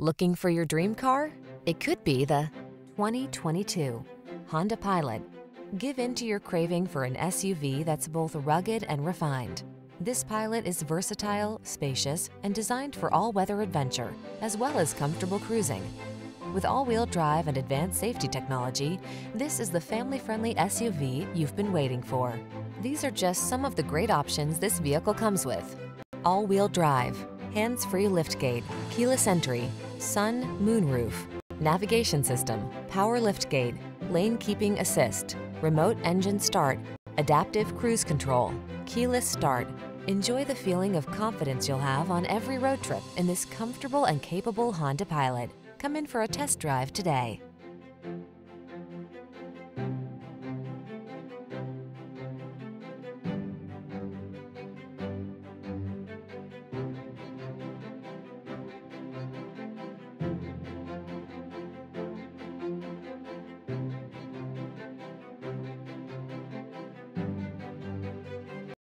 Looking for your dream car? It could be the 2022 Honda Pilot. Give in to your craving for an SUV that's both rugged and refined. This Pilot is versatile, spacious, and designed for all-weather adventure, as well as comfortable cruising. With all-wheel drive and advanced safety technology, this is the family-friendly SUV you've been waiting for. These are just some of the great options this vehicle comes with. All-wheel drive, hands-free liftgate, keyless entry, sun, moonroof, navigation system, power liftgate, lane keeping assist, remote engine start, adaptive cruise control, keyless start. Enjoy the feeling of confidence you'll have on every road trip in this comfortable and capable Honda Pilot. Come in for a test drive today.